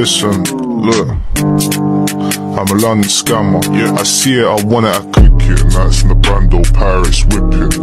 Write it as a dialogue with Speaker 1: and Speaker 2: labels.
Speaker 1: Listen, look. I'm a London scammer. Yeah, I see it, I want it, I click it. And that's in the old Paris whipping.